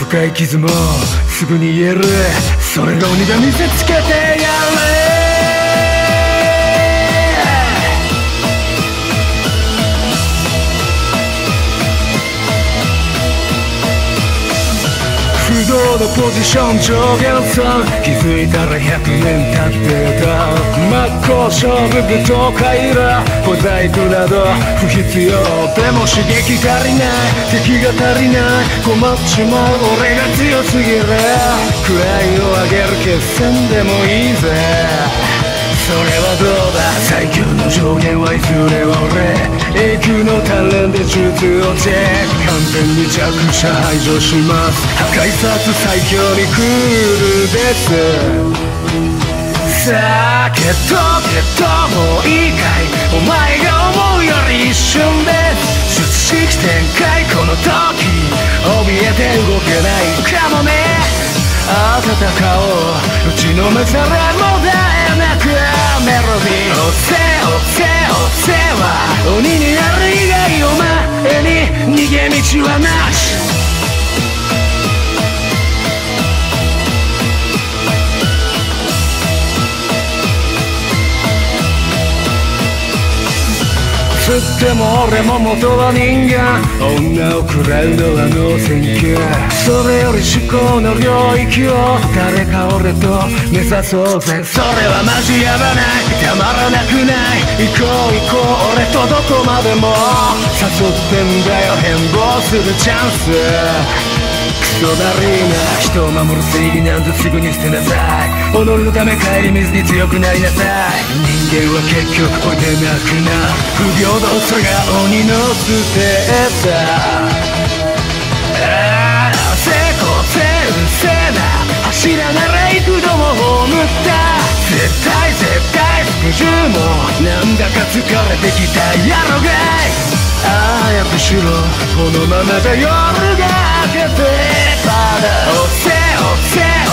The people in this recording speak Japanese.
深い傷もすぐに言える。それが鬼が見せつけてやれ動のポジション上限さ気づいたら100年経ってた。真っ向勝負舞踏会ら小細工など不必要。でも刺激足りない。敵が足りない。困っちまう俺が強すぎる。位を上げる決戦でもいいぜ。それはどうだ？最強の上限はいずれ俺永久の鍛錬で術をチェック完全に弱者排除します。破壊殺最強にクールです。さあけどけどもういいかいお前が思うより一瞬です。術式展開この時。怯えて動けない。かもね。ああ戦おう。うちの目皿もだ。に逃げつっても俺も元は人間。女を食らうのは脳線形。それより思考の領域を誰か俺と目指そうぜ。それはマジやばない。たまらなくない。行こう行こう。俺とどこまでも。誘ってんだよ。変貌するチャンス。クソだりーな人を守る正義な。んてすぐに捨てな。さい己のため帰り水に強くな。りな。さい人間は結局おいでな。くな。不平等さが鬼の捨てたああ成功せうせな。柱な。ら幾度も葬った絶対絶対服従もな。んだか疲れてきたやろがいしろこのままじゃ夜が明けて。ただおせおせ。